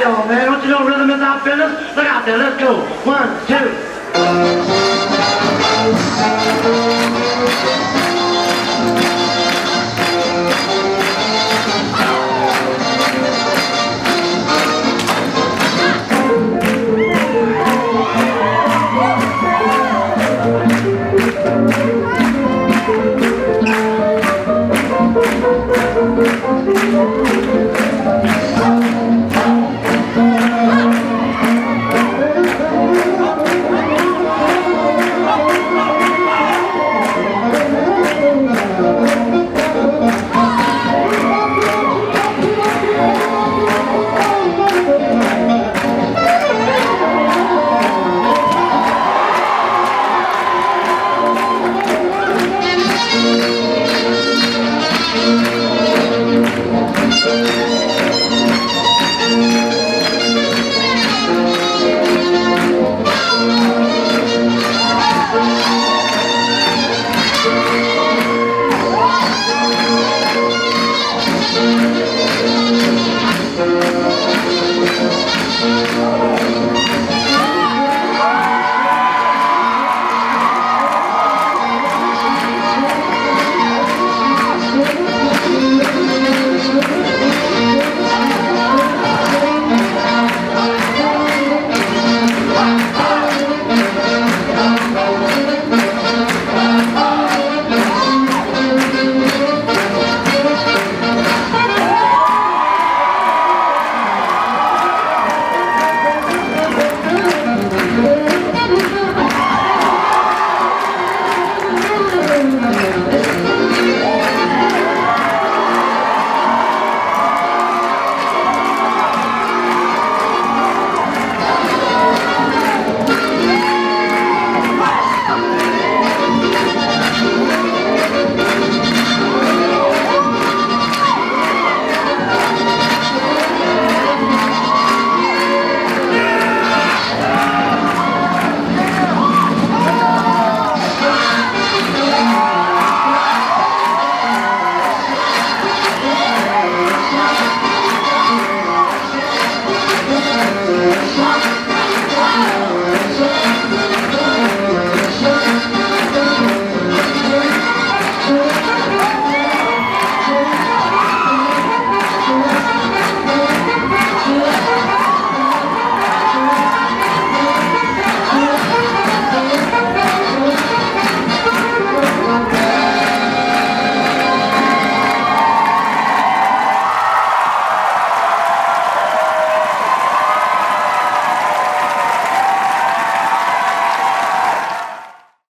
y'all, man. Don't you know rhythm is our business? Look out there. Let's go. One, two. Thank